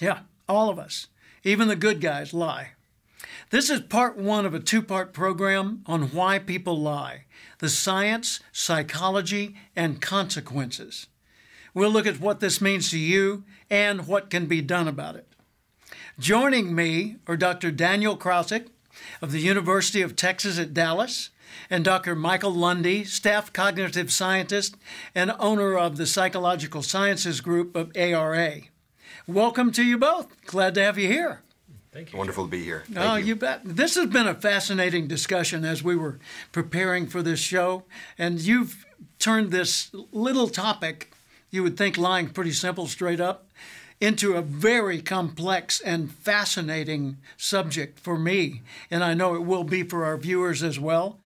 Yeah, all of us. Even the good guys lie. This is part one of a two part program on why people lie the science, psychology, and consequences. We'll look at what this means to you and what can be done about it. Joining me are Dr. Daniel Krawczyk of the University of Texas at Dallas and Dr. Michael Lundie, staff cognitive scientist and owner of the Psychological Sciences Group of ARA. Welcome to you both. Glad to have you here. Thank you. Wonderful to be here. Oh, Thank oh, you. you bet. This has been a fascinating discussion as we were preparing for this show. And you've turned this little topic, you would think lying pretty simple straight up, into a very complex and fascinating subject for me. And I know it will be for our viewers as well.